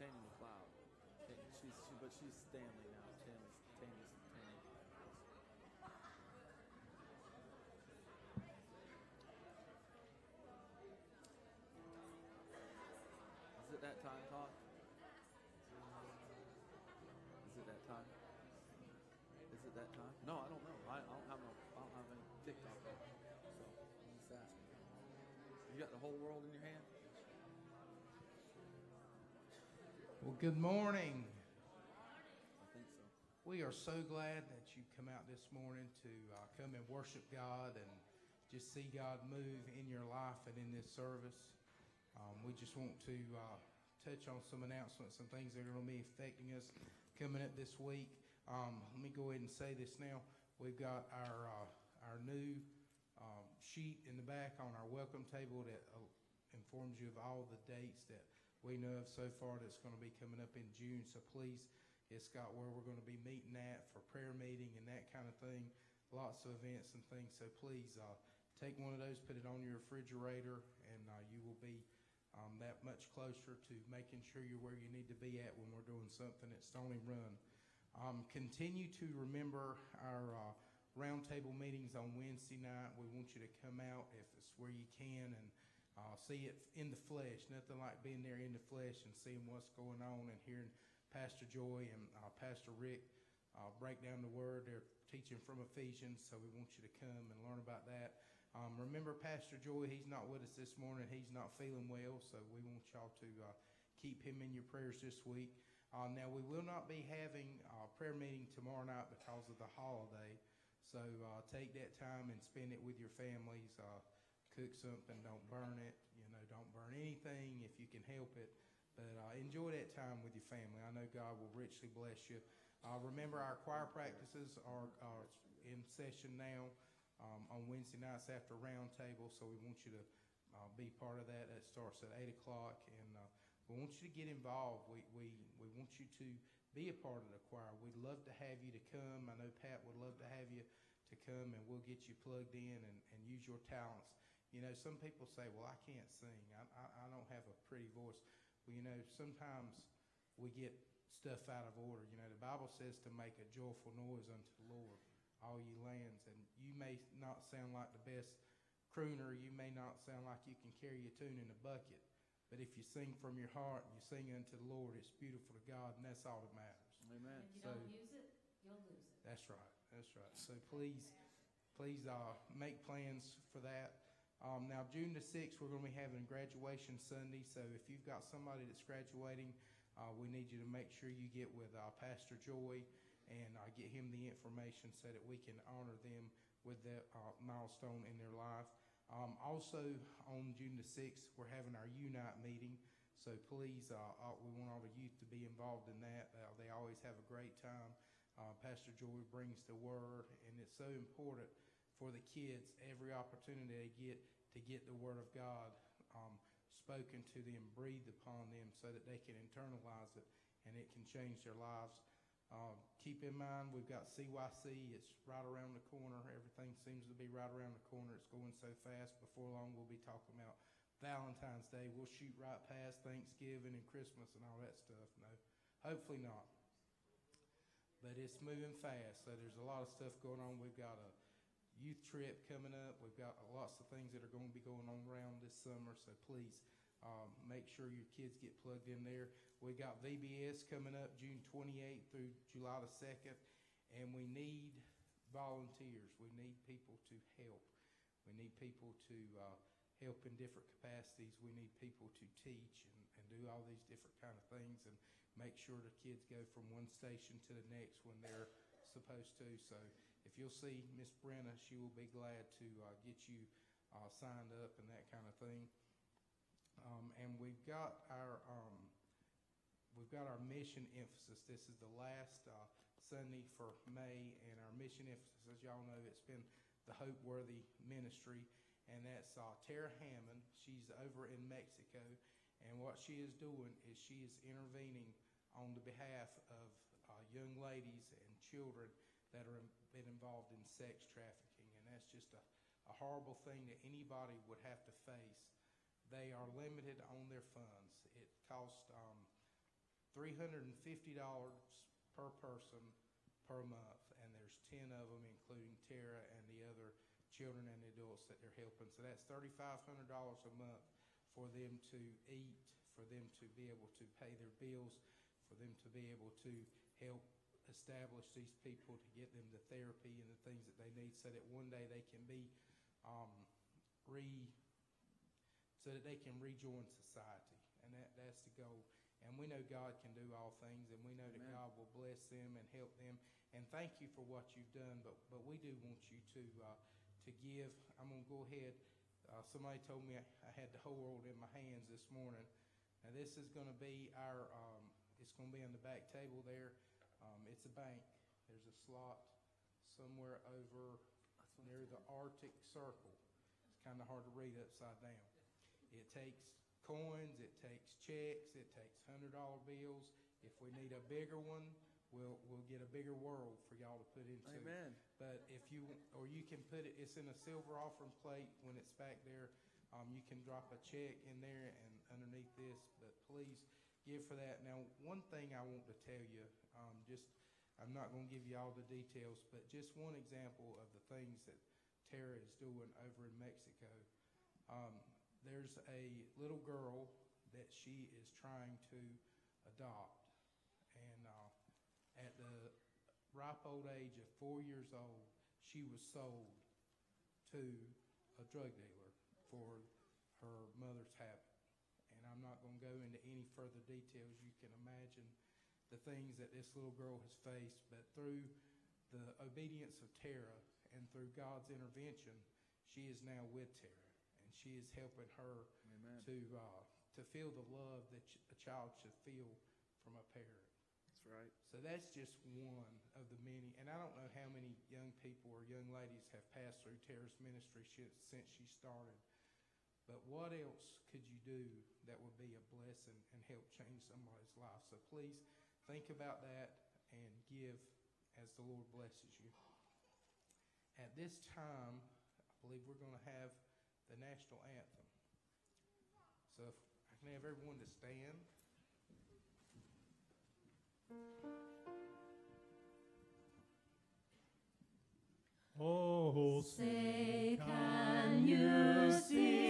Tanny McLeod. Tan- She's she, but she's Stanley now. Tanny's Tanny's Tanny. Is it that time, Todd? Is it that time? Is it that time? No, I don't know. I, I don't have no. I don't have any TikTok. So. You got the whole world in your hand. Good morning. So. We are so glad that you come out this morning to uh, come and worship God and just see God move in your life and in this service. Um, we just want to uh, touch on some announcements and things that are going to be affecting us coming up this week. Um, let me go ahead and say this now. We've got our uh, our new um, sheet in the back on our welcome table that uh, informs you of all the dates that we know of so far that's going to be coming up in June. So please, it's got where we're going to be meeting at for prayer meeting and that kind of thing. Lots of events and things. So please uh, take one of those, put it on your refrigerator, and uh, you will be um, that much closer to making sure you're where you need to be at when we're doing something at Stoney Run. Um, continue to remember our uh, roundtable meetings on Wednesday night. We want you to come out if it's where you can and uh, see it in the flesh. Nothing like being there in the flesh and seeing what's going on and hearing Pastor Joy and uh, Pastor Rick uh, break down the word. They're teaching from Ephesians, so we want you to come and learn about that. Um, remember, Pastor Joy, he's not with us this morning. He's not feeling well, so we want y'all to uh, keep him in your prayers this week. Uh, now, we will not be having a prayer meeting tomorrow night because of the holiday, so uh, take that time and spend it with your families. Cook something, don't burn it. You know, don't burn anything if you can help it. But uh, enjoy that time with your family. I know God will richly bless you. Uh, remember, our choir practices are, are in session now um, on Wednesday nights after roundtable, so we want you to uh, be part of that. That starts at 8 o'clock, and uh, we want you to get involved. We, we, we want you to be a part of the choir. We'd love to have you to come. I know Pat would love to have you to come, and we'll get you plugged in and, and use your talents. You know, some people say, well, I can't sing. I, I, I don't have a pretty voice. Well, you know, sometimes we get stuff out of order. You know, the Bible says to make a joyful noise unto the Lord, all ye lands. And you may not sound like the best crooner. You may not sound like you can carry a tune in a bucket. But if you sing from your heart and you sing unto the Lord, it's beautiful to God, and that's all that matters. Amen. And you So- don't use it, you'll lose it. That's right. That's right. So please, please uh, make plans for that. Um, now, June the 6th, we're going to be having graduation Sunday. So if you've got somebody that's graduating, uh, we need you to make sure you get with uh, Pastor Joy and uh, get him the information so that we can honor them with that uh, milestone in their life. Um, also, on June the 6th, we're having our Unite meeting. So please, uh, uh, we want all the youth to be involved in that. They always have a great time. Pastor Joy brings the word, and it's so important for the kids every opportunity they get to get the word of God um, spoken to them, breathed upon them, so that they can internalize it and it can change their lives. Um, keep in mind, we've got CYC. It's right around the corner. Everything seems to be right around the corner. It's going so fast. Before long, we'll be talking about Valentine's Day. We'll shoot right past Thanksgiving and Christmas and all that stuff. No, hopefully not. But it's moving fast, so there's a lot of stuff going on. We've got a youth trip coming up. We've got lots of things that are going to be going on around this summer, so please um, make sure your kids get plugged in there. We got VBS coming up June 28th through July the 2nd, and we need volunteers. We need people to help. We need people to uh, help in different capacities. We need people to teach and, and do all these different kind of things and make sure the kids go from one station to the next when they're supposed to. So if you'll see Miss Brenna, she will be glad to uh, get you uh, signed up and that kind of thing. Um, and we've got our um, we've got our mission emphasis. This is the last uh, Sunday for May, and our mission emphasis, as y'all know, it's been the Hope Worthy Ministry, and that's uh, Tara Hammond. She's over in Mexico, and what she is doing is she is intervening on the behalf of uh, young ladies and children that are been involved in sex trafficking, and that's just a, a horrible thing that anybody would have to face. They are limited on their funds. It costs um, three hundred and fifty dollars per person per month, and there's ten of them, including Tara and the other children and adults that they're helping. So that's thirty-five hundred dollars a month for them to eat, for them to be able to pay their bills, for them to be able to help establish these people, to get them the therapy and the things that they need, so that one day they can be um, re, so that they can rejoin society. And that, that's the goal. And we know God can do all things, and we know that God will bless them and help them. And thank you for what you've done, but, but we do want you to, uh, to give. I'm gonna go ahead. Uh, somebody told me I I had the whole world in my hands this morning. Now, this is gonna be our, um, it's gonna be on the back table there. Um, it's a bank. There's a slot somewhere over near the Arctic Circle. It's kind of hard to read upside down. It takes coins, it takes checks, it takes hundred dollar bills. If we need a bigger one, we'll, we'll get a bigger world for y'all to put into. Amen. But if you, or you can put it, it's in a silver offering plate when it's back there. Um, you can drop a check in there and underneath this, but please give for that. Now, one thing I want to tell you, um, just, I'm not gonna give you all the details, but just one example of the things that Tara is doing over in Mexico. Um, there's a little girl that she is trying to adopt. And, uh, at the ripe old age of four years old, she was sold to a drug dealer for her mother's habit. I'm not going to go into any further details. You can imagine the things that this little girl has faced, but through the obedience of Tara and through God's intervention, she is now with Tara, and she is helping her Amen. to uh, to feel the love that a child should feel from a parent. That's right. So that's just one of the many, and I don't know how many young people or young ladies have passed through Tara's ministry since she started. But what else could you do that would be a blessing and help change somebody's life? So please think about that and give as the Lord blesses you. At this time, I believe we're going to have the national anthem. So if I can have everyone to stand. Oh, Say, can you see by the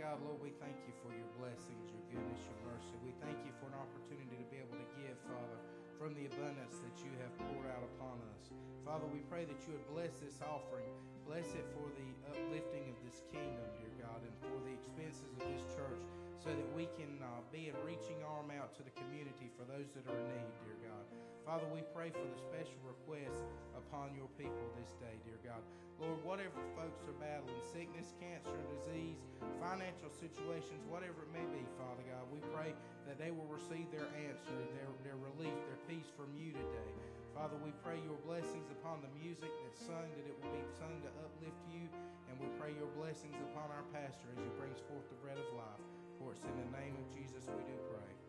God, Lord, we thank you for your blessings, your goodness, your mercy. We thank you for an opportunity to be able to give, Father, from the abundance that you have poured out upon us. Father, we pray that you would bless this offering. Bless it for the uplifting of this kingdom, dear God, and for the expenses of this church, so that we can uh, be a reaching arm out to the community for those that are in need, dear God. Father, we pray for the special requests upon your people this day, dear God. Lord, whatever folks are battling, sickness, cancer, disease, financial situations, whatever it may be, Father God, we pray that they will receive their answer, their, their relief, their peace from you today. Father, we pray your blessings upon the music that's sung, that it will be sung to uplift you. And we pray your blessings upon our pastor as he brings forth the bread of life. In the name of Jesus we do pray.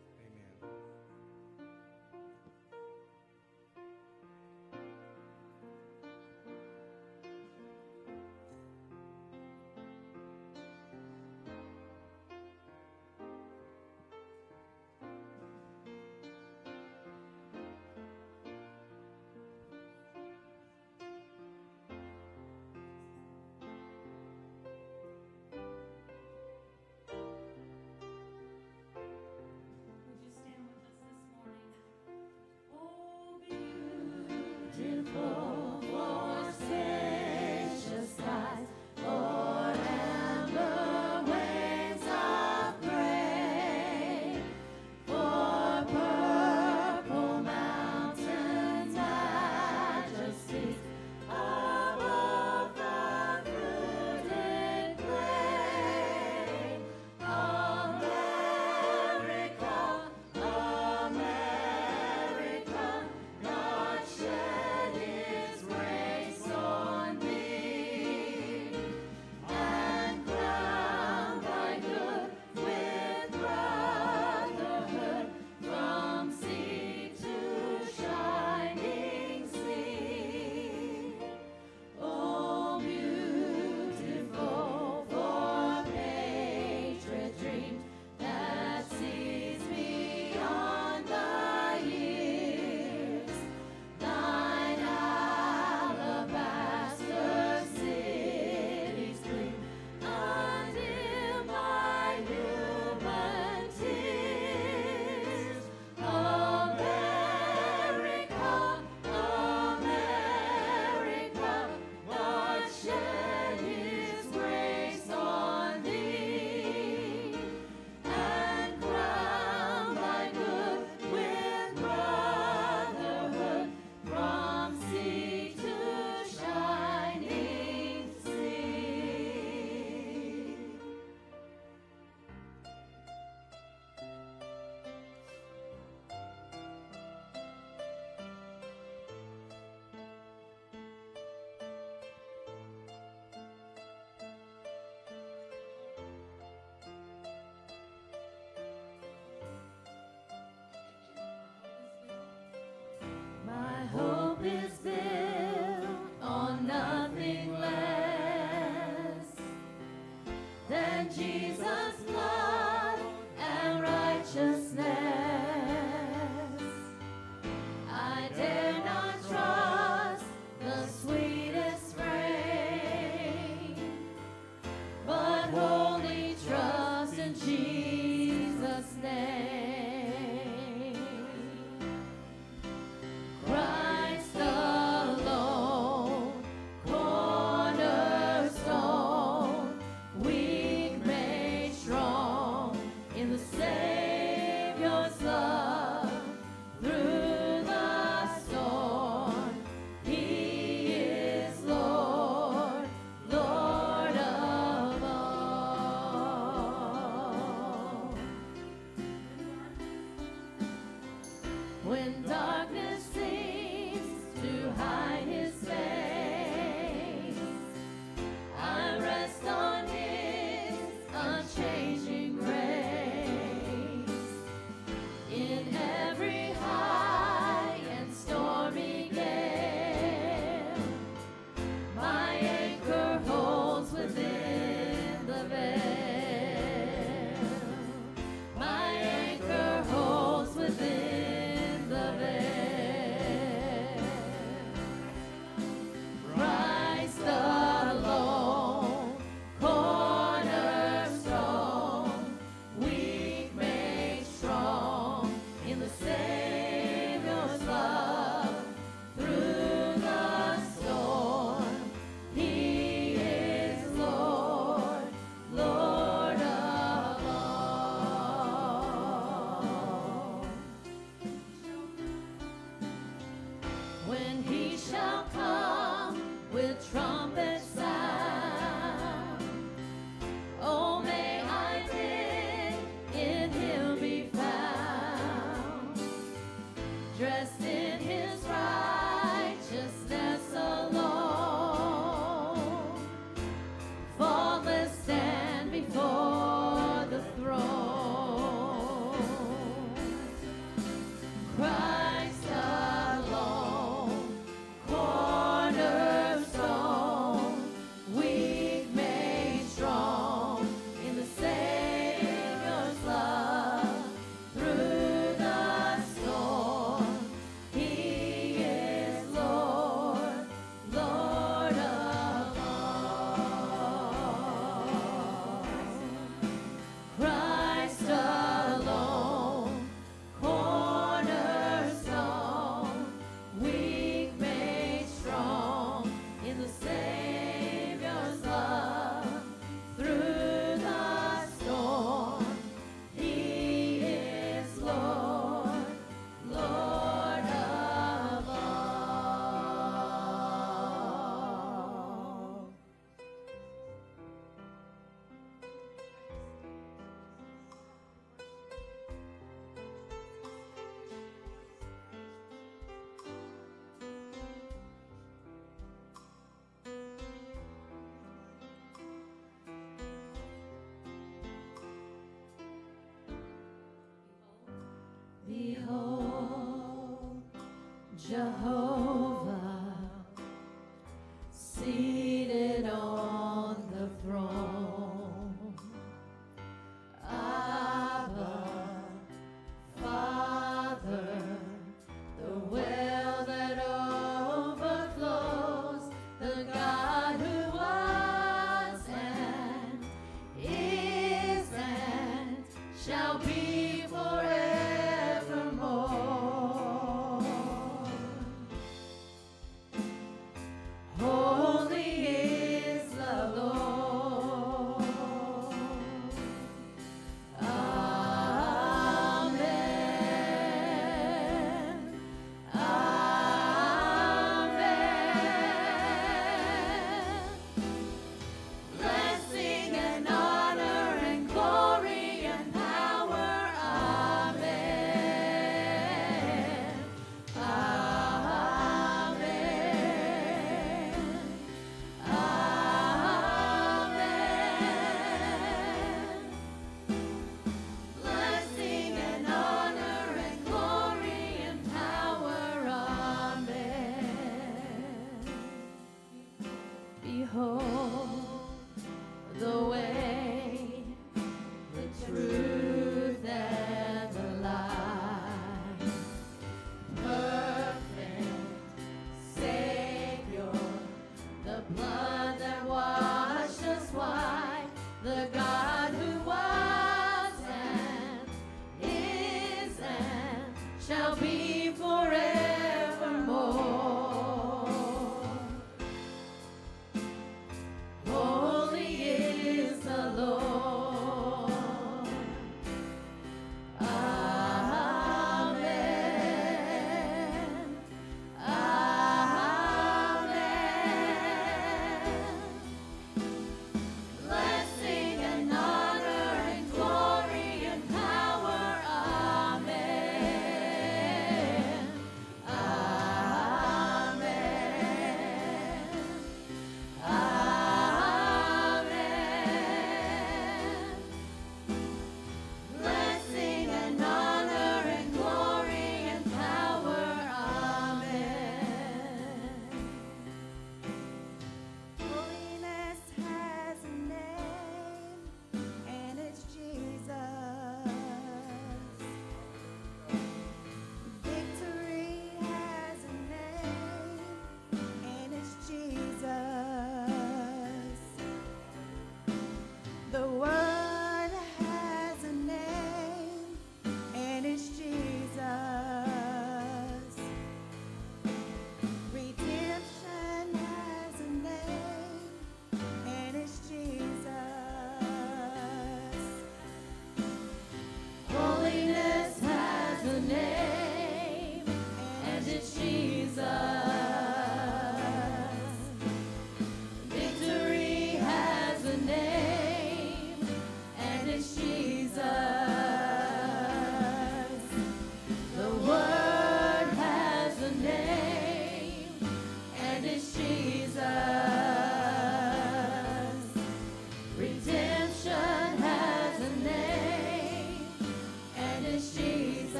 Jesus' blood Jehovah,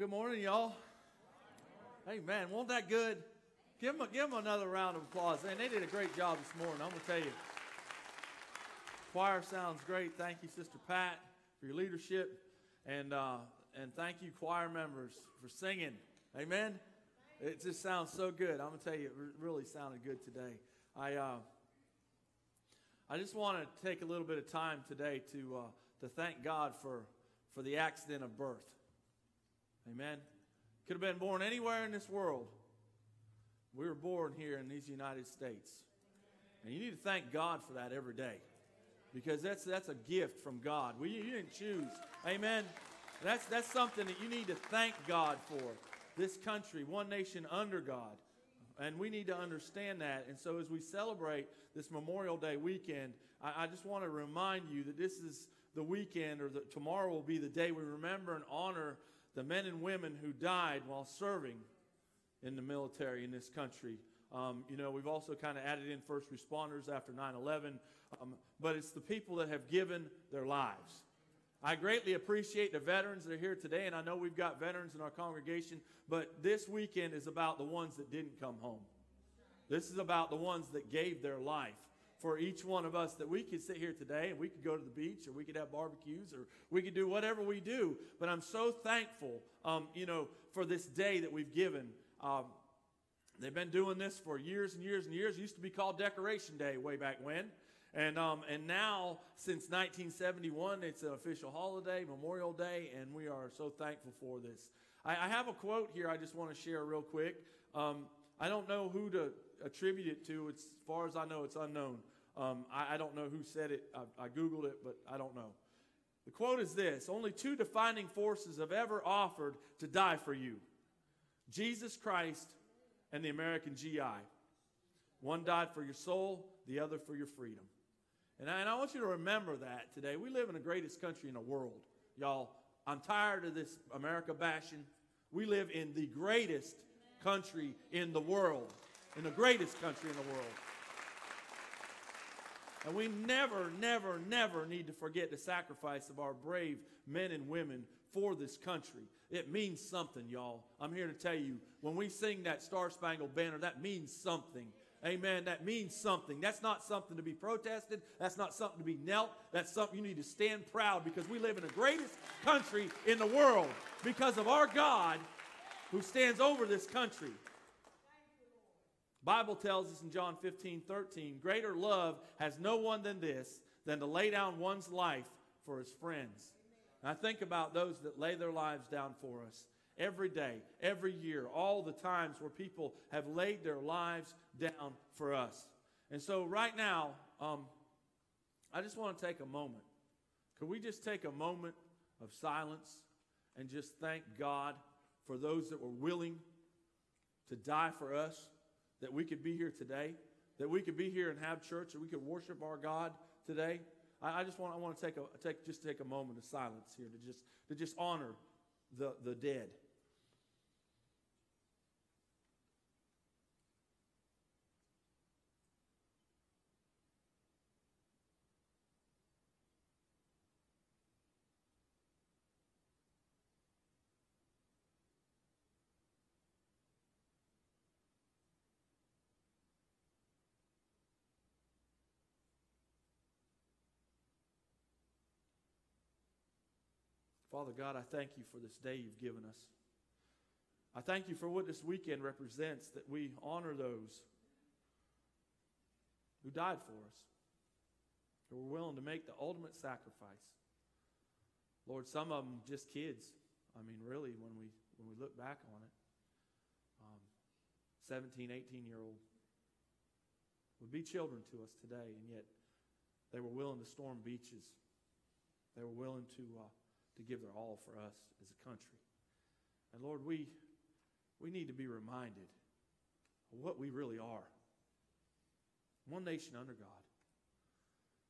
good morning, y'all. Hey, man, wasn't that good? Give them, a, give them another round of applause. Man, they did a great job this morning. I'm going to tell you. Choir sounds great. Thank you, Sister Pat, for your leadership. And, uh, and thank you, choir members, for singing. Amen. It just sounds so good. I'm going to tell you, it really sounded good today. I, uh, I just want to take a little bit of time today to, uh, to thank God for, for the accident of birth. Amen. Could have been born anywhere in this world. We were born here in these United States. And you need to thank God for that every day. Because that's, that's a gift from God. We, you didn't choose. Amen. That's, that's something that you need to thank God for. This country, one nation under God. And we need to understand that. And so, as we celebrate this Memorial Day weekend, I, I just want to remind you that this is the weekend, or the, tomorrow will be the day we remember and honor the men and women who died while serving in the military in this country. Um, you know, we've also kind of added in first responders after 9 11, um, but it's the people that have given their lives. I greatly appreciate the veterans that are here today, and I know we've got veterans in our congregation, but this weekend is about the ones that didn't come home. This is about the ones that gave their life for each one of us that we could sit here today and we could go to the beach or we could have barbecues or we could do whatever we do. But I'm so thankful, um, you know, for this day that we've given. Um, they've been doing this for years and years and years. It used to be called Decoration Day way back when. And, um, and now, since 1971, it's an official holiday, Memorial Day, and we are so thankful for this. I, I have a quote here I just want to share real quick. Um, I don't know who to attribute it to. It's, as far as I know, it's unknown. Um, I, I, don't know who said it. I, I Googled it, but I don't know. The quote is this Only two defining forces have ever offered to die for you Jesus Christ and the American GI. One died for your soul, the other for your freedom. And I, and I want you to remember that today. We live in the greatest country in the world, y'all. I'm tired of this America bashing. We live in the greatest country in the world, in the greatest country in the world. And we never, never, never need to forget the sacrifice of our brave men and women for this country. It means something, y'all. I'm here to tell you when we sing that Star Spangled Banner, that means something. Amen. That means something. That's not something to be protested. That's not something to be knelt. That's something you need to stand proud because we live in the greatest country in the world because of our God who stands over this country. Bible tells us in John 15, 13, greater love has no one than this, than to lay down one's life for his friends. And I think about those that lay their lives down for us every day, every year, all the times where people have laid their lives down for us. And so, right now, um, I just want to take a moment. Could we just take a moment of silence and just thank God for those that were willing to die for us, that we could be here today, that we could be here and have church, that we could worship our God today? I, I just want, I want to take a, take, just take a moment of silence here to just, to just honor the, the dead. Father God, I thank you for this day you've given us. I thank you for what this weekend represents, that we honor those who died for us, who were willing to make the ultimate sacrifice. Lord, some of them just kids. I mean, really, when we, when we look back on it, um, 17, 18 year old would be children to us today, and yet they were willing to storm beaches. They were willing to uh, to give their all for us as a country. And Lord, we, we need to be reminded of what we really are one nation under God.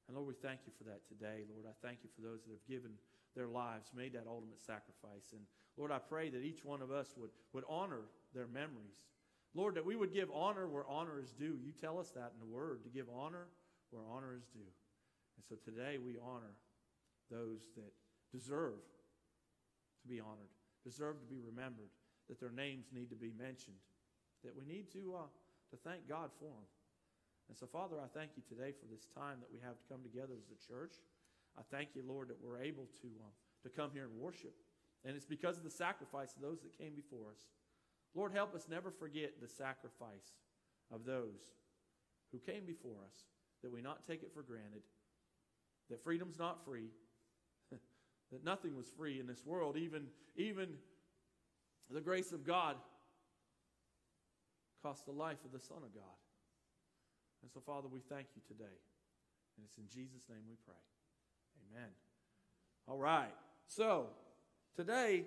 And Lord, we thank you for that today. Lord, I thank you for those that have given their lives, made that ultimate sacrifice. And Lord, I pray that each one of us would, would honor their memories. Lord, that we would give honor where honor is due. You tell us that in the Word, to give honor where honor is due. And so today we honor those that deserve to be honored. deserve to be remembered, that their names need to be mentioned, that we need to, uh, to thank God for them. And so, Father, I thank you today for this time that we have to come together as a church. I thank you, Lord, that we're able to, um, to come here and worship. And it's because of the sacrifice of those that came before us. Lord, help us never forget the sacrifice of those who came before us, that we not take it for granted, that freedom's not free, that nothing was free in this world, even, even the grace of God cost the life of the Son of God. And so, Father, we thank you today. And it's in Jesus' name we pray. Amen. All right. So, today,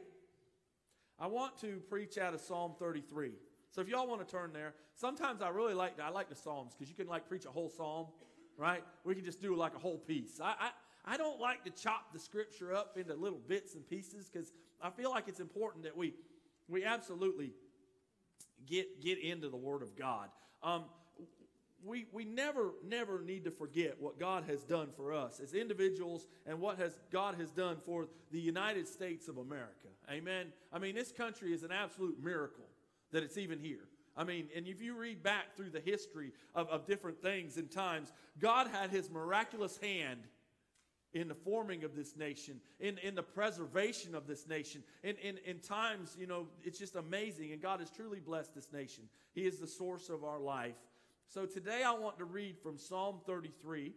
I want to preach out of Psalm 33. So if y'all want to turn there, sometimes I really like I like the Psalms because you can like preach a whole psalm, right? We can just do like a whole piece. I, I, I don't like to chop the scripture up into little bits and pieces because I feel like it's important that we we absolutely get get into the Word of God. Um, we, we never, never need to forget what God has done for us as individuals and what has, God has done for the United States of America. Amen. I mean, this country is an absolute miracle that it's even here. I mean, and if you read back through the history of, of different things and times, God had his miraculous hand in the forming of this nation, in, in the preservation of this nation. In, in, in times, you know, it's just amazing. And God has truly blessed this nation. He is the source of our life. So today I want to read from Psalm 33.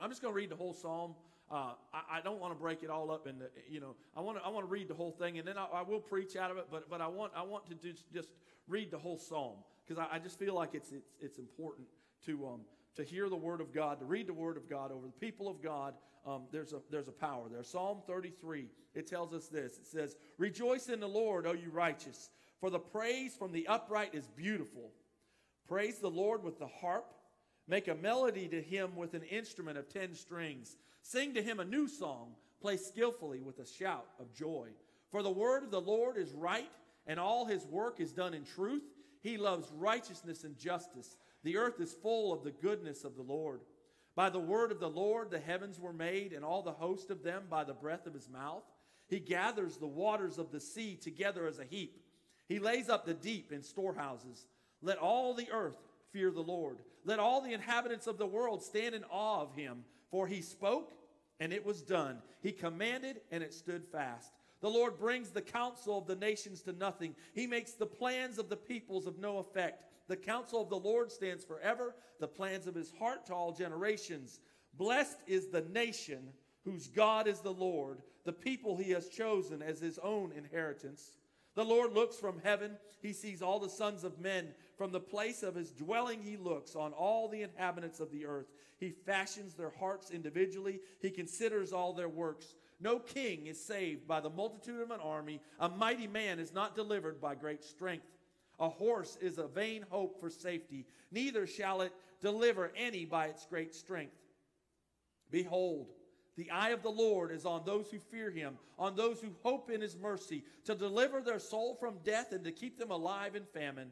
I'm just going to read the whole psalm. Uh, I, I, don't want to break it all up into, you know, I want to, I want to read the whole thing and then I, I, will preach out of it, but, but I want, I want to just, just read the whole psalm because I, I, just feel like it's, it's, it's important to, um, to hear the word of God, to read the word of God over the people of God. Um, there's, a, there's a power there. Psalm 33, it tells us this. It says, Rejoice in the Lord, O you righteous, for the praise from the upright is beautiful. Praise the Lord with the harp. Make a melody to him with an instrument of ten strings. Sing to him a new song. Play skillfully with a shout of joy. For the word of the Lord is right, and all his work is done in truth. He loves righteousness and justice. The earth is full of the goodness of the Lord. By the word of the Lord the heavens were made, and all the host of them by the breath of his mouth. He gathers the waters of the sea together as a heap. He lays up the deep in storehouses. Let all the earth fear the Lord. Let all the inhabitants of the world stand in awe of him. For he spoke, and it was done. He commanded, and it stood fast. The Lord brings the counsel of the nations to nothing. He makes the plans of the peoples of no effect. The counsel of the Lord stands forever, the plans of his heart to all generations. Blessed is the nation whose God is the Lord, the people he has chosen as his own inheritance. The Lord looks from heaven. He sees all the sons of men. From the place of his dwelling, he looks on all the inhabitants of the earth. He fashions their hearts individually. He considers all their works. No king is saved by the multitude of an army. A mighty man is not delivered by great strength. A horse is a vain hope for safety. Neither shall it deliver any by its great strength. Behold, the eye of the Lord is on those who fear him, on those who hope in his mercy, to deliver their soul from death and to keep them alive in famine.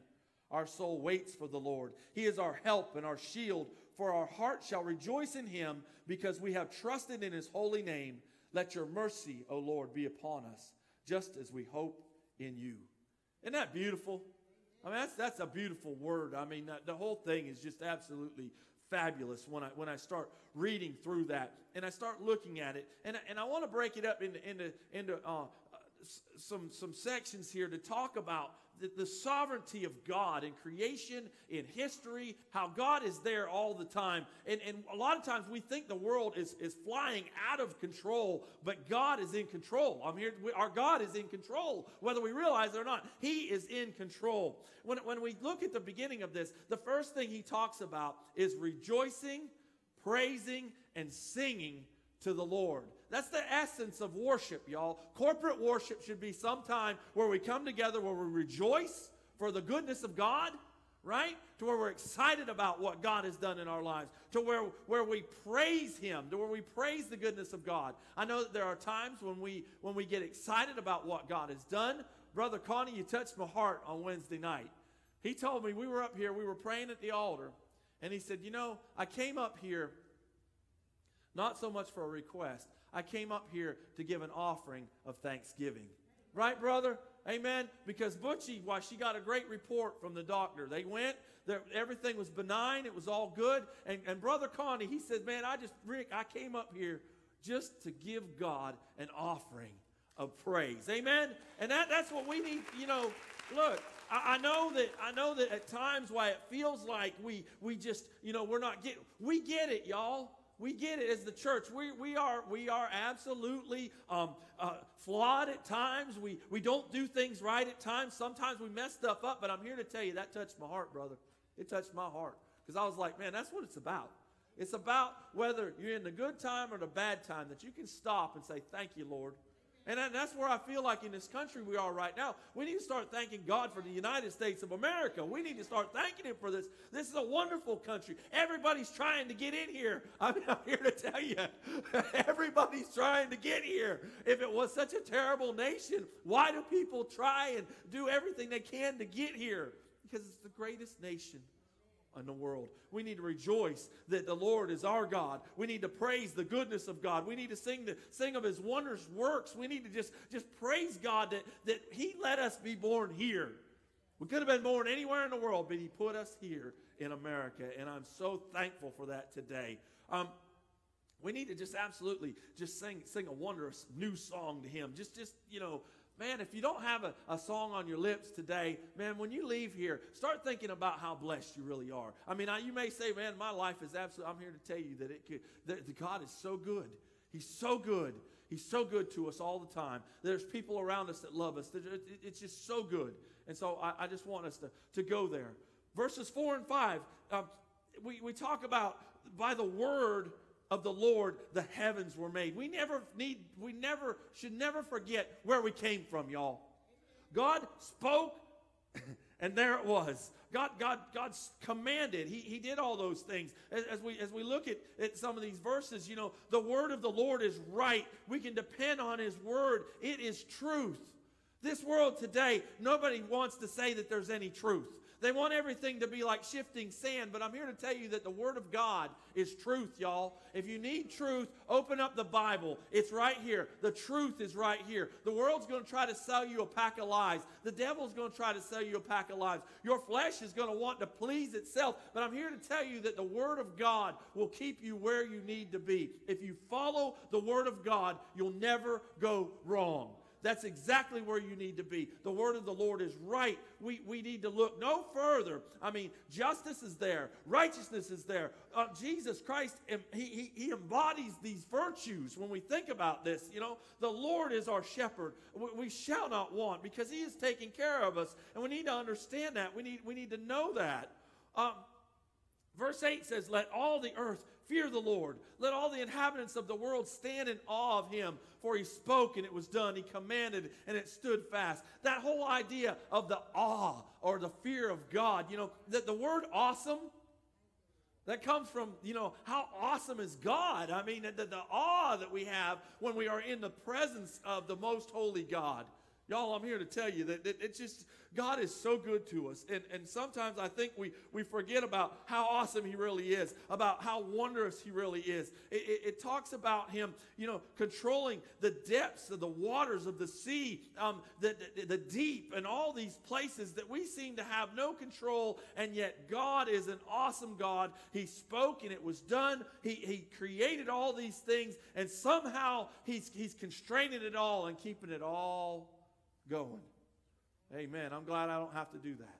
Our soul waits for the Lord. He is our help and our shield, for our heart shall rejoice in him because we have trusted in his holy name. Let your mercy, O Lord, be upon us, just as we hope in you. Isn't that beautiful? I mean, that's, that's a beautiful word. I mean, the whole thing is just absolutely fabulous when I, when I start reading through that and I start looking at it. And, and I want to break it up into, into, into uh, some, some sections here to talk about the, the, sovereignty of God in creation, in history, how God is there all the time. And, and a lot of times we think the world is, is flying out of control, but God is in control. I'm here, our God is in control, whether we realize it or not. He is in control. When, when we look at the beginning of this, the first thing he talks about is rejoicing, praising, and singing to the Lord. That's the essence of worship, y'all. Corporate worship should be some time where we come together, where we rejoice for the goodness of God, right? To where we're excited about what God has done in our lives, to where, where we praise Him, to where we praise the goodness of God. I know that there are times when we when we get excited about what God has done. Brother Connie, you touched my heart on Wednesday night. He told me we were up here, we were praying at the altar, and he said, You know, I came up here not so much for a request. I came up here to give an offering of thanksgiving. Right, brother? Amen. Because Butchie, why she got a great report from the doctor. They went, everything was benign, it was all good. And, and Brother Connie, he said, Man, I just, Rick, I came up here just to give God an offering of praise. Amen. And that, that's what we need, you know. Look, I, I know that I know that at times why it feels like we we just, you know, we're not getting we get it, y'all we get it as the church. We, we, are, we are absolutely um, uh, flawed at times. We, we don't do things right at times. Sometimes we mess stuff up, but I'm here to tell you that touched my heart, brother. It touched my heart because I was like, man, that's what it's about. It's about whether you're in the good time or the bad time that you can stop and say, thank you, Lord. And that's where I feel like in this country we are right now. We need to start thanking God for the United States of America. We need to start thanking Him for this. This is a wonderful country. Everybody's trying to get in here. I'm here to tell you, everybody's trying to get here. If it was such a terrible nation, why do people try and do everything they can to get here? Because it's the greatest nation in the world. We need to rejoice that the Lord is our God. We need to praise the goodness of God. We need to sing the, sing of his wondrous works. We need to just, just praise God that, that he let us be born here. We could have been born anywhere in the world, but he put us here in America, and I'm so thankful for that today. Um, we need to just absolutely just sing, sing a wondrous new song to him. Just, just you know, Man, if you don't have a, a song on your lips today, man, when you leave here, start thinking about how blessed you really are. I mean, I, you may say, man, my life is absolutely, I'm here to tell you that, it could, that, God is so good. He's so good. He's so good to us all the time. There's people around us that love us. It's just so good. And so I, I just want us to, to go there. Verses 4 and 5, um, we, we talk about by the word of the Lord the heavens were made. We never need, we never, should never forget where we came from, y'all. God spoke, and there it was. God, God, God commanded. He, he did all those things. As, as, we, as we look at, at some of these verses, you know, the word of the Lord is right. We can depend on his word. It is truth. This world today, nobody wants to say that there's any truth. They want everything to be like shifting sand, but I'm here to tell you that the Word of God is truth, y'all. If you need truth, open up the Bible. It's right here. The truth is right here. The world's going to try to sell you a pack of lies. The devil's going to try to sell you a pack of lies. Your flesh is going to want to please itself, but I'm here to tell you that the Word of God will keep you where you need to be. If you follow the Word of God, you'll never go wrong. That's exactly where you need to be. The word of the Lord is right. We, we need to look no further. I mean, justice is there, righteousness is there. Uh, Jesus Christ, he, he, he embodies these virtues when we think about this. You know, the Lord is our shepherd. We, we shall not want because he is taking care of us. And we need to understand that. We need, we need to know that. Um, verse 8 says, Let all the earth Fear the Lord. Let all the inhabitants of the world stand in awe of him, for he spoke and it was done. He commanded and it stood fast. That whole idea of the awe or the fear of God, you know, that the word awesome, that comes from, you know, how awesome is God? I mean, the, the awe that we have when we are in the presence of the most holy God. Y'all, I'm here to tell you that, it's just, God is so good to us. And, and sometimes I think we, we forget about how awesome He really is, about how wondrous He really is. It, it, it talks about Him, you know, controlling the depths of the waters of the sea, um, the, the, the deep, and all these places that we seem to have no control. And yet, God is an awesome God. He spoke and it was done. He, he created all these things, and somehow He's, he's constraining it all and keeping it all going. Amen. I'm glad I don't have to do that.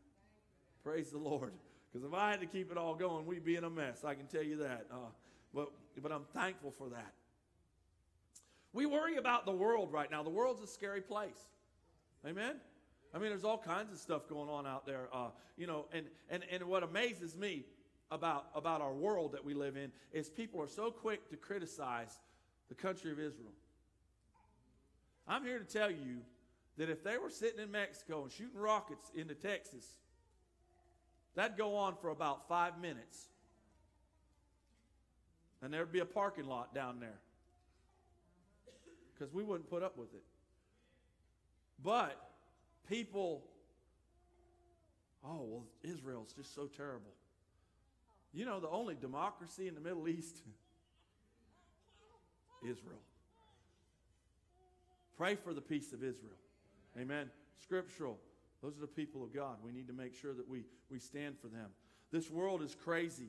Praise the Lord. Because if I had to keep it all going, we'd be in a mess. I can tell you that. Uh, but, but I'm thankful for that. We worry about the world right now. The world's a scary place. Amen? I mean, there's all kinds of stuff going on out there. Uh, you know, and, and, and what amazes me about, about our world that we live in is people are so quick to criticize the country of Israel. I'm here to tell you that if they were sitting in Mexico and shooting rockets into Texas, that'd go on for about five minutes. And there'd be a parking lot down there. Because we wouldn't put up with it. But people, oh, well, Israel's just so terrible. You know, the only democracy in the Middle East, Israel. Pray for the peace of Israel. Amen. Scriptural. Those are the people of God. We need to make sure that we, we stand for them. This world is crazy.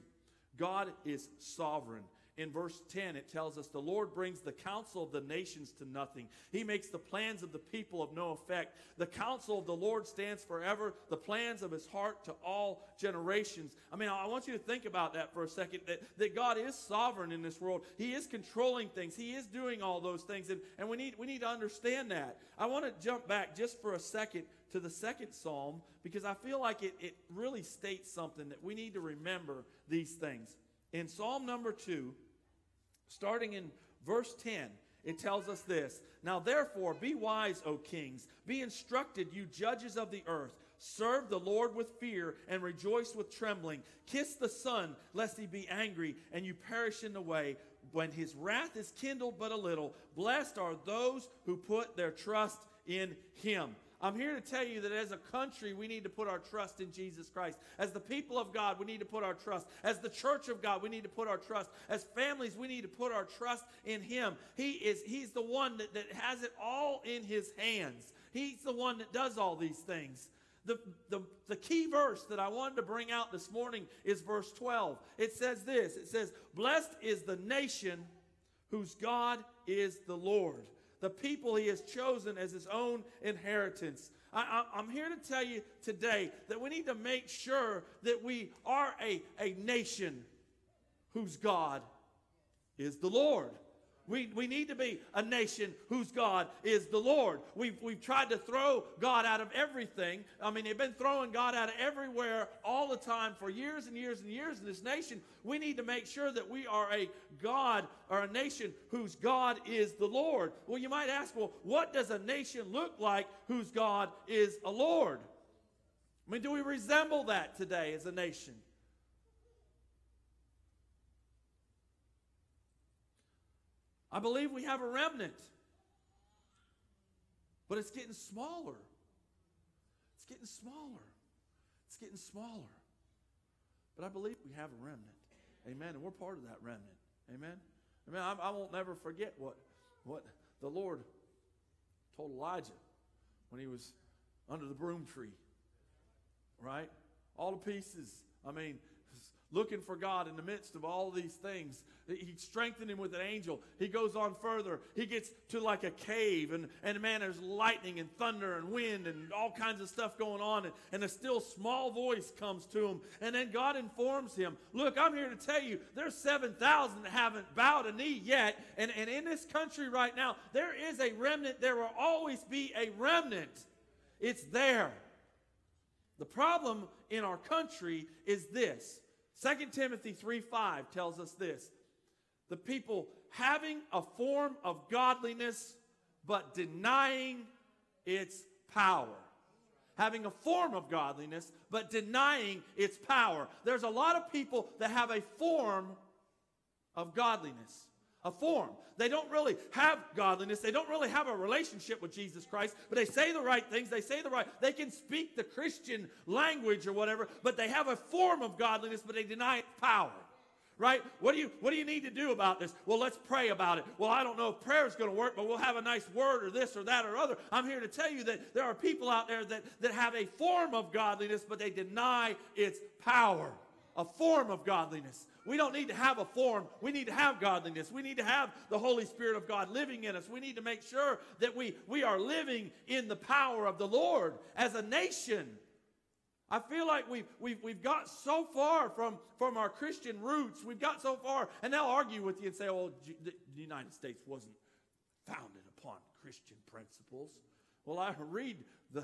God is sovereign. In verse 10, it tells us the Lord brings the counsel of the nations to nothing. He makes the plans of the people of no effect. The counsel of the Lord stands forever, the plans of his heart to all generations. I mean, I want you to think about that for a second that, that God is sovereign in this world. He is controlling things, He is doing all those things, and, and we, need, we need to understand that. I want to jump back just for a second to the second psalm because I feel like it, it really states something that we need to remember these things. In Psalm number 2, Starting in verse 10, it tells us this Now therefore, be wise, O kings, be instructed, you judges of the earth. Serve the Lord with fear and rejoice with trembling. Kiss the Son, lest he be angry and you perish in the way. When his wrath is kindled but a little, blessed are those who put their trust in him. I'm here to tell you that as a country, we need to put our trust in Jesus Christ. As the people of God, we need to put our trust. As the church of God, we need to put our trust. As families, we need to put our trust in Him. He is, He's the one that, that has it all in His hands. He's the one that does all these things. The, the, the key verse that I wanted to bring out this morning is verse 12. It says this It says, Blessed is the nation whose God is the Lord the people he has chosen as his own inheritance. I, am here to tell you today that we need to make sure that we are a, a nation whose God is the Lord. We, we need to be a nation whose God is the Lord. We've, we've tried to throw God out of everything. I mean, they've been throwing God out of everywhere all the time for years and years and years in this nation. We need to make sure that we are a God or a nation whose God is the Lord. Well, you might ask, well, what does a nation look like whose God is a Lord? I mean, do we resemble that today as a nation? I believe we have a remnant. But it's getting smaller. It's getting smaller. It's getting smaller. But I believe we have a remnant. Amen. And we're part of that remnant. Amen. Amen. I, I won't never forget what, what the Lord told Elijah when he was under the broom tree. Right? All the pieces. I mean, looking for God in the midst of all these things. He strengthened him with an angel. He goes on further. He gets to like a cave, and, and man, there's lightning and thunder and wind and all kinds of stuff going on. And, and a still small voice comes to him. And then God informs him Look, I'm here to tell you, there's 7,000 that haven't bowed a knee yet. And, and in this country right now, there is a remnant. There will always be a remnant. It's there. The problem in our country is this 2 Timothy 3 5 tells us this the people having a form of godliness but denying its power. Having a form of godliness but denying its power. There's a lot of people that have a form of godliness a form. They don't really have godliness. They don't really have a relationship with Jesus Christ, but they say the right things. They say the right. They can speak the Christian language or whatever, but they have a form of godliness, but they deny its power. Right? What do you what do you need to do about this? Well, let's pray about it. Well, I don't know if prayer is going to work, but we'll have a nice word or this or that or other. I'm here to tell you that there are people out there that, that have a form of godliness, but they deny its power. A form of godliness. We don't need to have a form. We need to have godliness. We need to have the Holy Spirit of God living in us. We need to make sure that we, we are living in the power of the Lord as a nation. I feel like we've, we've, we've got so far from, from our Christian roots. We've got so far, and they'll argue with you and say, well, the United States wasn't founded upon Christian principles. Well, I read the,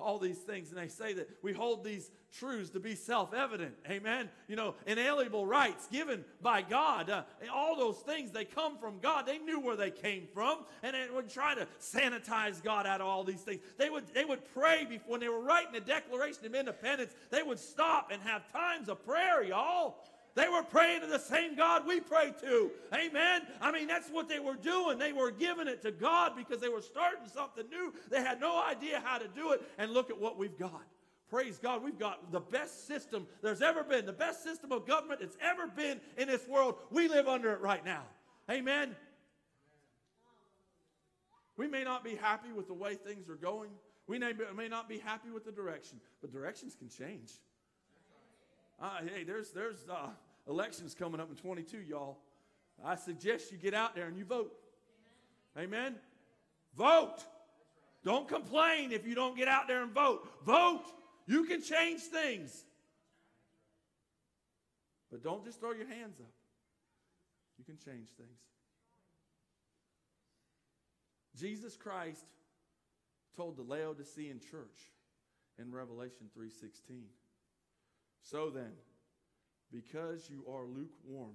all these things, and they say that we hold these truths to be self evident. Amen. You know, inalienable rights given by God. Uh, all those things, they come from God. They knew where they came from, and they would try to sanitize God out of all these things. They would, they would pray before, when they were writing the Declaration of Independence, they would stop and have times of prayer, y'all. They were praying to the same God we pray to. Amen. I mean, that's what they were doing. They were giving it to God because they were starting something new. They had no idea how to do it. And look at what we've got. Praise God, we've got the best system there's ever been, the best system of government that's ever been in this world. We live under it right now. Amen. We may not be happy with the way things are going. We may, may not be happy with the direction, but directions can change. Uh, hey, there's, there's uh, elections coming up in 22, y'all. I suggest you get out there and you vote. Amen? Vote. Don't complain if you don't get out there and vote. Vote. You can change things. But don't just throw your hands up. You can change things. Jesus Christ told the Laodicean church in Revelation 3:16. So then, because you are lukewarm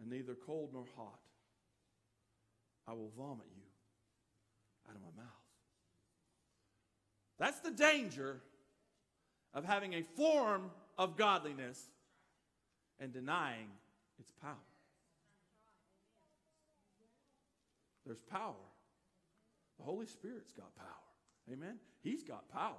and neither cold nor hot, I will vomit you out of my mouth. That's the danger of having a form of godliness and denying its power. There's power. The Holy Spirit's got power. Amen? He's got power.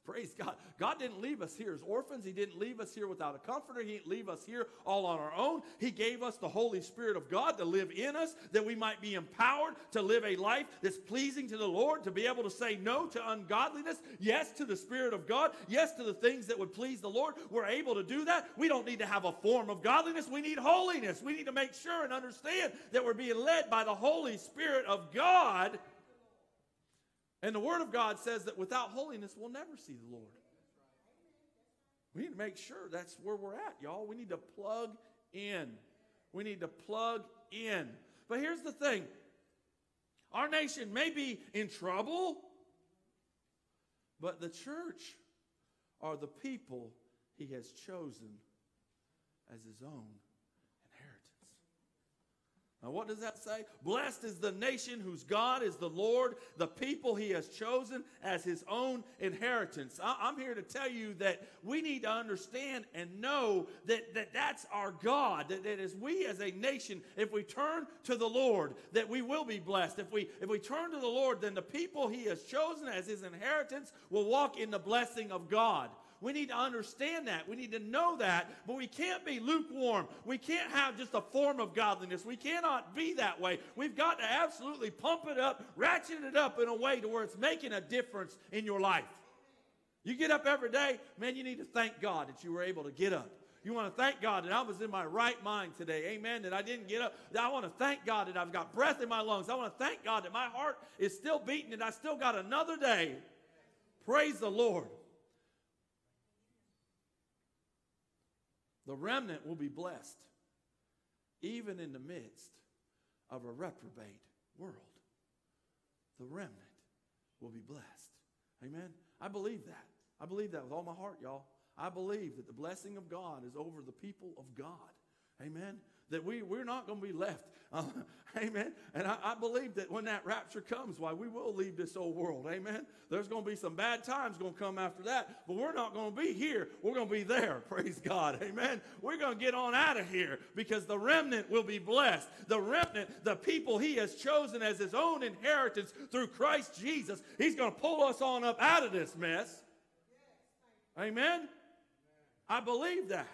Praise God. God didn't leave us here as orphans. He didn't leave us here without a comforter. He didn't leave us here all on our own. He gave us the Holy Spirit of God to live in us, that we might be empowered to live a life that's pleasing to the Lord, to be able to say no to ungodliness, yes to the Spirit of God, yes to the things that would please the Lord. We're able to do that. We don't need to have a form of godliness. We need holiness. We need to make sure and understand that we're being led by the Holy Spirit of God and the Word of God says that without holiness, we'll never see the Lord. We need to make sure that's where we're at, y'all. We need to plug in. We need to plug in. But here's the thing our nation may be in trouble, but the church are the people he has chosen as his own now, what does that say? Blessed is the nation whose God is the Lord, the people he has chosen as his own inheritance. I'm here to tell you that we need to understand and know that, that that's our God. That, that as we as a nation, if we turn to the Lord, that we will be blessed. If we, if we turn to the Lord, then the people he has chosen as his inheritance will walk in the blessing of God. We need to understand that. We need to know that. But we can't be lukewarm. We can't have just a form of godliness. We cannot be that way. We've got to absolutely pump it up, ratchet it up in a way to where it's making a difference in your life. You get up every day, man, you need to thank God that you were able to get up. You want to thank God that I was in my right mind today. Amen. That I didn't get up. I want to thank God that I've got breath in my lungs. I want to thank God that my heart is still beating and I still got another day. Praise the Lord. The remnant will be blessed, even in the midst of a reprobate world. The remnant will be blessed. Amen. I believe that. I believe that with all my heart, y'all. I believe that the blessing of God is over the people of God. Amen that we, we're not going to be left. Uh, amen. And I, I, believe that when that rapture comes, why we will leave this old world. Amen. There's going to be some bad times going to come after that, but we're not going to be here. We're going to be there. Praise God. Amen. We're going to get on out of here because the remnant will be blessed. The remnant, the people he has chosen as his own inheritance through Christ Jesus, he's going to pull us on up out of this mess. Amen. I believe that.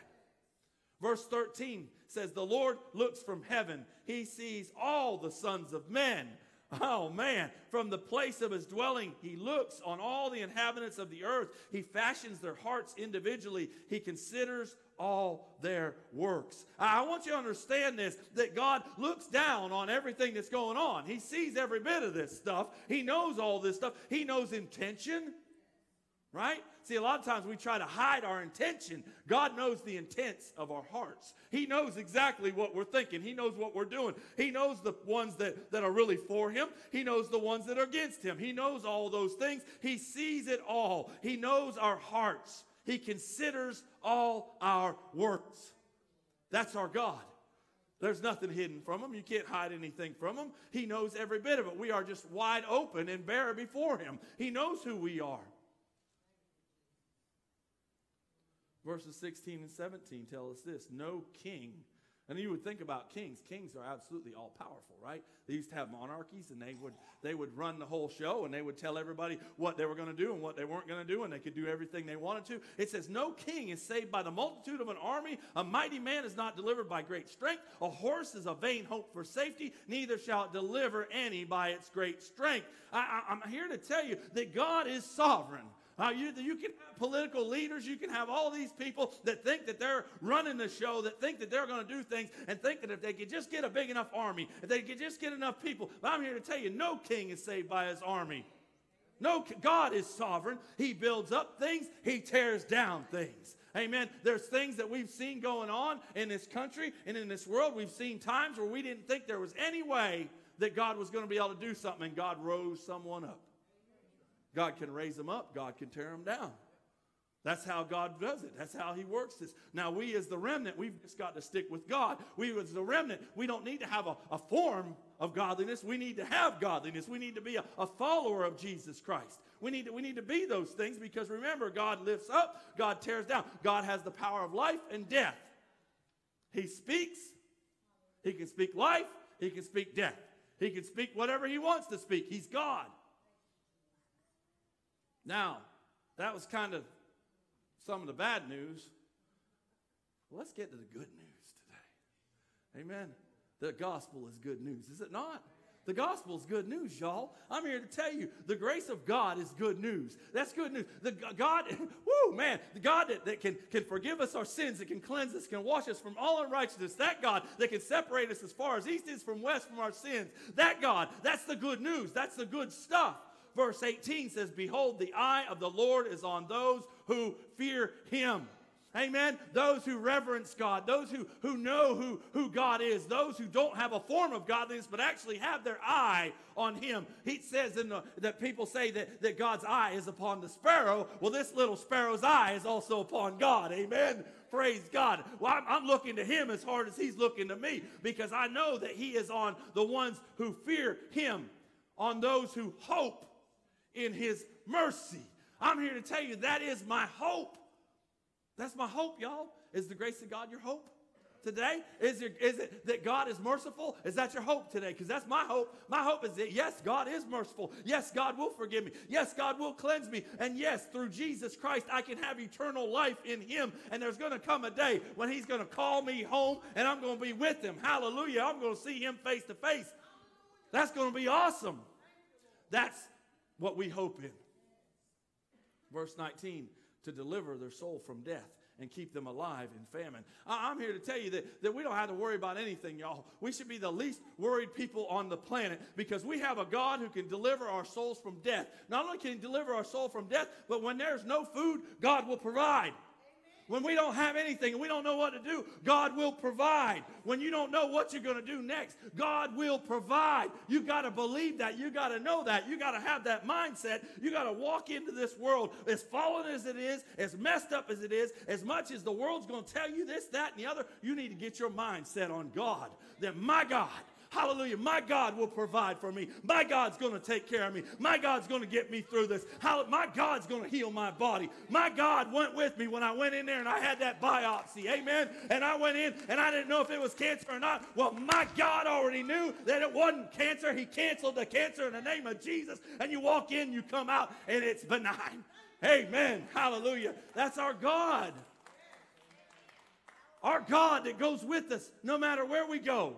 Verse 13 says, The Lord looks from heaven. He sees all the sons of men. Oh man, from the place of his dwelling, he looks on all the inhabitants of the earth. He fashions their hearts individually. He considers all their works. I want you to understand this that God looks down on everything that's going on. He sees every bit of this stuff. He knows all this stuff. He knows intention, right? See, a lot of times we try to hide our intention. God knows the intents of our hearts. He knows exactly what we're thinking. He knows what we're doing. He knows the ones that, that are really for Him. He knows the ones that are against Him. He knows all those things. He sees it all. He knows our hearts. He considers all our works. That's our God. There's nothing hidden from him. You can't hide anything from him. He knows every bit of it. We are just wide open and bare before him. He knows who we are. Verses 16 and 17 tell us this No king And you would think about kings. Kings are absolutely all powerful, right? They used to have monarchies and they would they would run the whole show and they would tell everybody what they were going to do and what they weren't going to do and they could do everything they wanted to. It says no king is saved by the multitude of an army. A mighty man is not delivered by great strength. A horse is a vain hope for safety, neither shall it deliver any by its great strength. I, I, I'm here to tell you that God is sovereign. Uh, you, you can have political leaders, you can have all these people that think that they're running the show, that think that they're going to do things, and think that if they could just get a big enough army, if they could just get enough people. But I'm here to tell you, no king is saved by his army. No, God is sovereign. He builds up things, He tears down things. Amen. There's things that we've seen going on in this country and in this world. We've seen times where we didn't think there was any way that God was going to be able to do something, and God rose someone up. God can raise them up, God can tear them down. That's how God does it. That's how He works this. Now, we as the remnant, we've just got to stick with God. We as the remnant, we don't need to have a, a form of godliness. We need to have godliness. We need to be a, a follower of Jesus Christ. We need, to, we need to be those things because remember, God lifts up, God tears down. God has the power of life and death. He speaks, He can speak life, He can speak death. He can speak whatever He wants to speak. He's God. Now, that was kind of some of the bad news. Let's get to the good news today. Amen. The gospel is good news, is it not? The gospel is good news, y'all. I'm here to tell you the grace of God is good news. That's good news. The God, whoo, man, the God that, that can, can forgive us our sins, that can cleanse us, can wash us from all unrighteousness, that God that can separate us as far as east is from west from our sins, that God, that's the good news. That's the good stuff verse 18 says, Behold, the eye of the Lord is on those who fear him. Amen. Those who reverence God, those who, who know who, who God is, those who don't have a form of godliness but actually have their eye on Him. He says in the, that people say that, that God's eye is upon the sparrow. Well, this little sparrow's eye is also upon God. Amen. Praise God. Well, I'm, I'm looking to Him as hard as He's looking to me because I know that He is on the ones who fear Him, on those who hope in his mercy. I'm here to tell you that is my hope. That's my hope, y'all. Is the grace of God your hope? Today? Is, it is it that God is merciful? Is that your hope today? Because that's my hope. My hope is that yes, God is merciful. Yes, God will forgive me. Yes, God will cleanse me. And yes, through Jesus Christ, I can have eternal life in Him. And there's going to come a day when He's going to call me home and I'm going to be with Him. Hallelujah. I'm going to see Him face to face. That's going to be awesome. That's what we hope in. Verse 19, to deliver their soul from death and keep them alive in famine. I'm here to tell you that, that we don't have to worry about anything, y'all. We should be the least worried people on the planet because we have a God who can deliver our souls from death. Not only can he deliver our soul from death, but when there's no food, God will provide. When we don't have anything and we don't know what to do, God will provide. When you don't know what you're going to do next, God will provide. You got to believe that. You got to know that. You got to have that mindset. You got to walk into this world as fallen as it is, as messed up as it is, as much as the world's going to tell you this, that, and the other. You need to get your mind set on God. That my God Hallelujah. My God will provide for me. My God's going to take care of me. My God's going to get me through this. my God's going to heal my body. My God went with me when I went in there and I had that biopsy. Amen. And I went in and I didn't know if it was cancer or not. Well, my God already knew that it wasn't cancer. He canceled the cancer in the name of Jesus. And you walk in, you come out, and it's benign. Amen. Hallelujah. That's our God. Our God that goes with us no matter where we go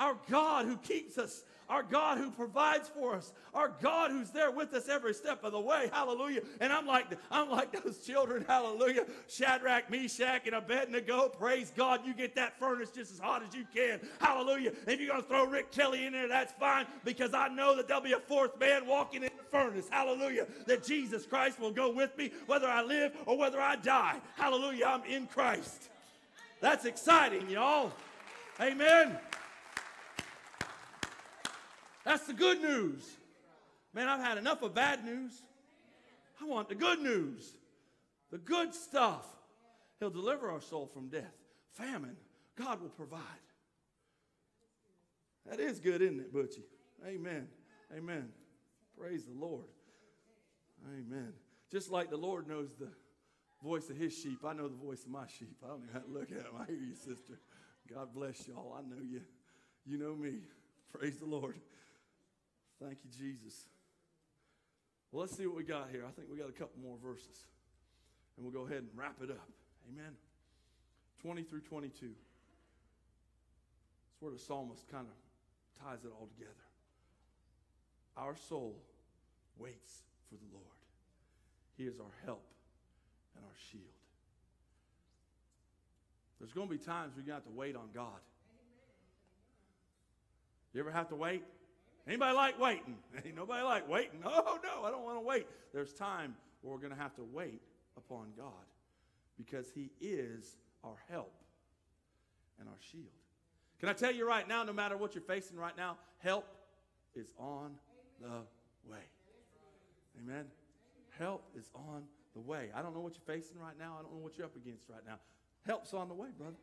our God who keeps us, our God who provides for us, our God who's there with us every step of the way. Hallelujah. And I'm like, I'm like those children. Hallelujah. Shadrach, Meshach, and Abednego. Praise God. You get that furnace just as hot as you can. Hallelujah. If you're going to throw Rick Kelly in there, that's fine because I know that there'll be a fourth man walking in the furnace. Hallelujah. That Jesus Christ will go with me whether I live or whether I die. Hallelujah. I'm in Christ. That's exciting, y'all. Amen. That's the good news. Man, I've had enough of bad news. I want the good news, the good stuff. He'll deliver our soul from death, famine. God will provide. That is good, isn't it, Butchie? Amen. Amen. Praise the Lord. Amen. Just like the Lord knows the voice of his sheep, I know the voice of my sheep. I don't even have to look at him. I hear you, sister. God bless y'all. I know you. You know me. Praise the Lord. Thank you, Jesus. Well, let's see what we got here. I think we got a couple more verses. And we'll go ahead and wrap it up. Amen. 20 through 22. It's where the psalmist kind of ties it all together. Our soul waits for the Lord. He is our help and our shield. There's going to be times we're going to have to wait on God. You ever have to wait? Anybody like waiting? Ain't nobody like waiting. Oh, no, I don't want to wait. There's time where we're going to have to wait upon God because He is our help and our shield. Can I tell you right now, no matter what you're facing right now, help is on the way. Amen. Help is on the way. I don't know what you're facing right now. I don't know what you're up against right now. Help's on the way, brother.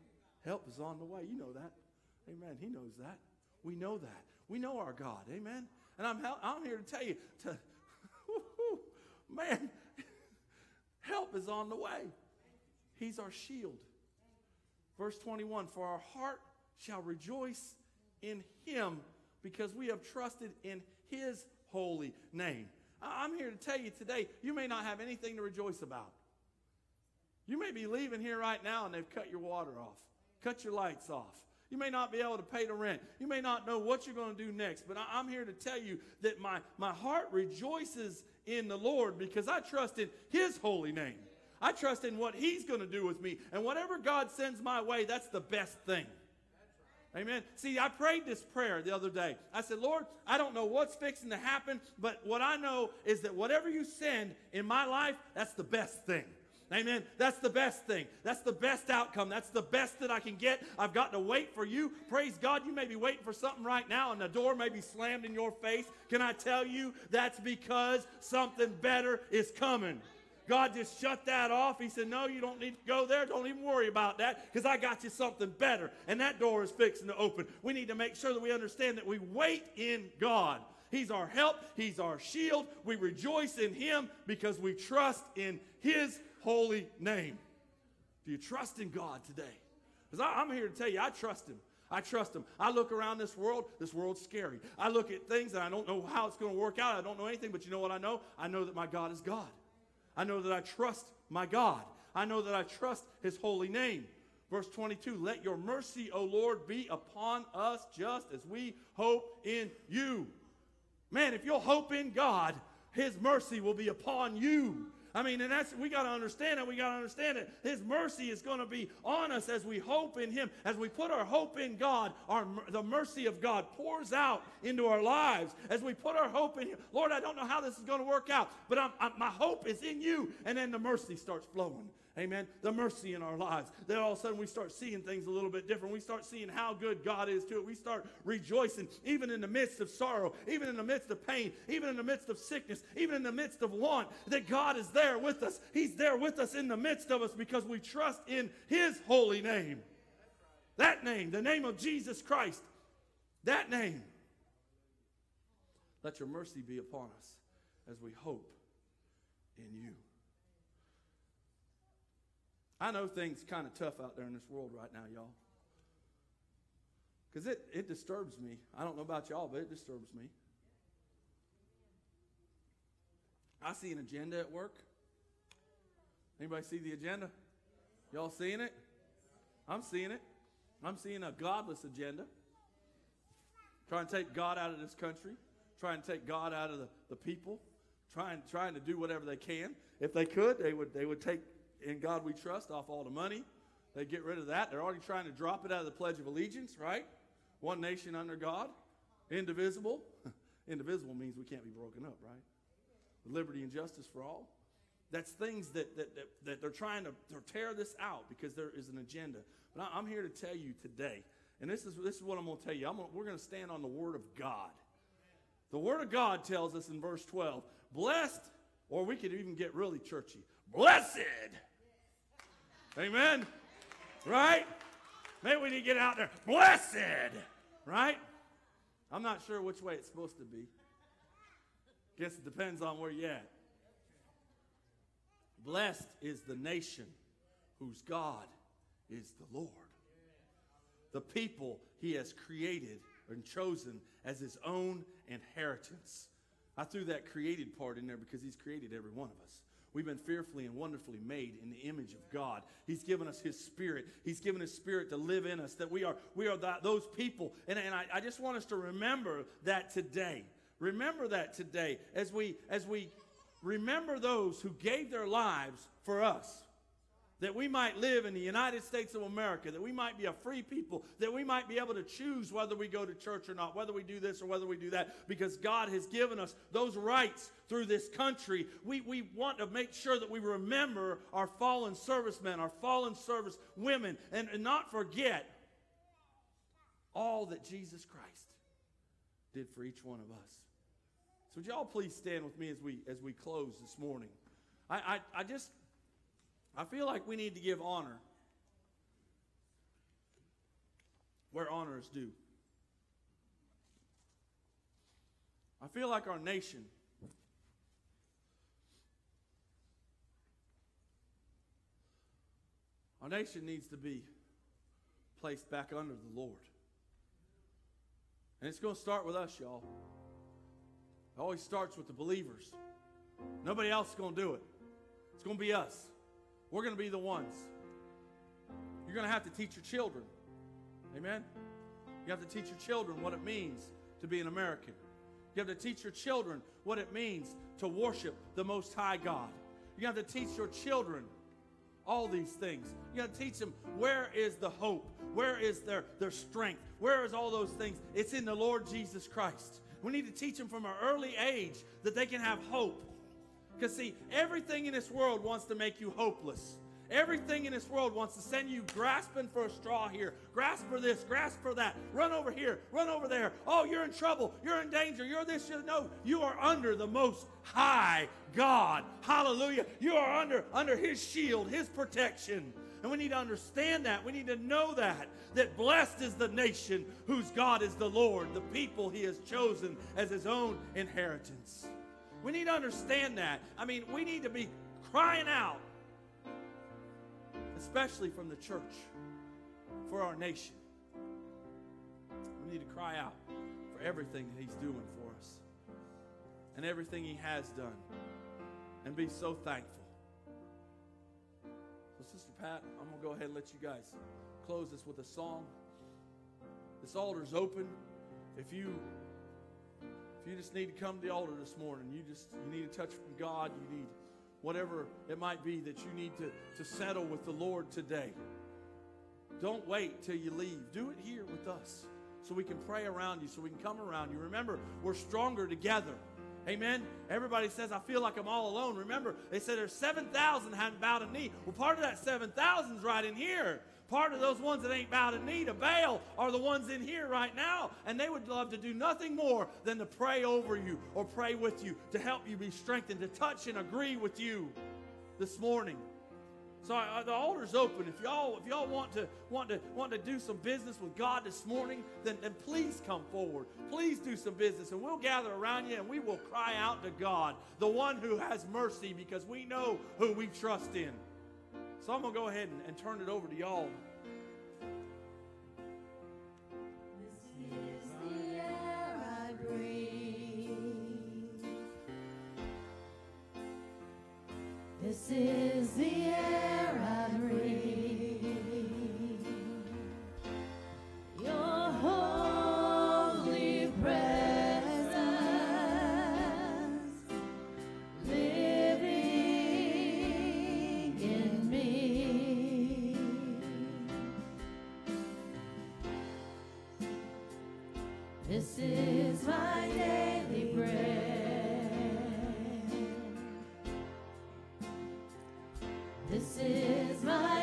Help is on the way. You know that. Amen. He knows that. We know that. We know our God. Amen. And I'm, I'm here to tell you to, man, help is on the way. He's our shield. Verse 21 For our heart shall rejoice in him because we have trusted in his holy name. I'm here to tell you today, you may not have anything to rejoice about. You may be leaving here right now and they've cut your water off, cut your lights off. You may not be able to pay the rent. You may not know what you're going to do next, but I'm here to tell you that my, my heart rejoices in the Lord because I trust in His holy name. I trust in what He's going to do with me. And whatever God sends my way, that's the best thing. Amen. See, I prayed this prayer the other day. I said, Lord, I don't know what's fixing to happen, but what I know is that whatever you send in my life, that's the best thing. Amen. That's the best thing. That's the best outcome. That's the best that I can get. I've got to wait for you. Praise God. You may be waiting for something right now and the door may be slammed in your face. Can I tell you that's because something better is coming? God just shut that off. He said, No, you don't need to go there. Don't even worry about that because I got you something better. And that door is fixing to open. We need to make sure that we understand that we wait in God. He's our help, He's our shield. We rejoice in Him because we trust in His holy name. Do you trust in God today? Because I'm here to tell you, I trust Him. I trust Him. I look around this world, this world's scary. I look at things and I don't know how it's going to work out. I don't know anything, but you know what I know? I know that my God is God. I know that I trust my God. I know that I trust his holy name. Verse 22 Let your mercy, O Lord, be upon us just as we hope in you. Man, if you'll hope in God, his mercy will be upon you. I mean, and that's, we got to understand it. We got to understand it. His mercy is going to be on us as we hope in Him. As we put our hope in God, our, the mercy of God pours out into our lives. As we put our hope in Him, Lord, I don't know how this is going to work out, but I'm, I'm, my hope is in you. And then the mercy starts flowing. Amen. The mercy in our lives. Then all of a sudden we start seeing things a little bit different. We start seeing how good God is to it. We start rejoicing, even in the midst of sorrow, even in the midst of pain, even in the midst of sickness, even in the midst of want, that God is there with us. He's there with us in the midst of us because we trust in His holy name. That name, the name of Jesus Christ. That name. Let your mercy be upon us as we hope in you. I know things kind of tough out there in this world right now, y'all. Because it, it disturbs me. I don't know about y'all, but it disturbs me. I see an agenda at work. Anybody see the agenda? Y'all seeing it? I'm seeing it. I'm seeing a godless agenda. Trying to take God out of this country, trying to take God out of the, the people, trying, trying to do whatever they can. If they could, they would, they would take in God we trust off all the money. They get rid of that. They're already trying to drop it out of the Pledge of Allegiance, right? One nation under God, indivisible. indivisible means we can't be broken up, right? Liberty and justice for all. That's things that, that, that, that they're trying to, tear this out because there is an agenda. But I, am here to tell you today, and this is, this is what I'm going to tell you. Gonna, we're going to stand on the Word of God. The Word of God tells us in verse 12, blessed, or we could even get really churchy, blessed Amen? Right? Maybe we need to get out there. Blessed! Right? I'm not sure which way it's supposed to be. Guess it depends on where you're at. Blessed is the nation whose God is the Lord. the people he has created and chosen as his own inheritance. I threw that created part in there because he's created every one of us. We've been fearfully and wonderfully made in the image of God. He's given us His Spirit. He's given His Spirit to live in us. That we are we are those people. And, and I, I just want us to remember that today. Remember that today as we as we remember those who gave their lives for us that we might live in the United States of America, that we might be a free people, that we might be able to choose whether we go to church or not, whether we do this or whether we do that, because God has given us those rights through this country. We, we want to make sure that we remember our fallen servicemen, our fallen service women, and, and not forget all that Jesus Christ did for each one of us. So would y'all please stand with me as we as we close this morning? I, I, I just I feel like we need to give honor where honor is due. I feel like our nation our nation needs to be placed back under the Lord. And it's going to start with us, y'all. It always starts with the believers. Nobody else is going to do it. It's going to be us. We're going to be the ones. You're going to have to teach your children. Amen? You have to teach your children what it means to be an American. You have to teach your children what it means to worship the Most High God. You have to teach your children all these things. You got to teach them where is the hope? Where is their, their strength? Where is all those things? It's in the Lord Jesus Christ. We need to teach them from an early age that they can have hope because, see, everything in this world wants to make you hopeless. Everything in this world wants to send you grasping for a straw here. Grasp for this, grasp for that. Run over here, run over there. Oh, you're in trouble. You're in danger. You're this. You're no. You are under the most high God. Hallelujah. You are under under his shield, his protection. And we need to understand that. We need to know that. That blessed is the nation whose God is the Lord, the people he has chosen as his own inheritance. We need to understand that. I mean, we need to be crying out, especially from the church, for our nation. We need to cry out for everything that He's doing for us and everything He has done and be so thankful. So, Sister Pat, I'm going to go ahead and let you guys close this with a song. This altar's open. If you you just need to come to the altar this morning, you just you need a touch from God, you need whatever it might be that you need to, to settle with the Lord today. Don't wait till you leave. Do it here with us so we can pray around you, so we can come around you. Remember, we're stronger together. Amen. Everybody says, I feel like I'm all alone. Remember, they said there's 7,000 hadn't bowed a knee. Well, part of that 7,000 is right in here. Part of those ones that ain't bowed a knee to Baal are the ones in here right now, and they would love to do nothing more than to pray over you or pray with you to help you be strengthened, to touch and agree with you this morning. So uh, the altar's open. If y'all, if y'all want to want to want to do some business with God this morning, then, then please come forward. Please do some business, and we'll gather around you and we will cry out to God, the one who has mercy, because we know who we trust in. So I'm going to go ahead and, and turn it over to y'all. This is the air This is my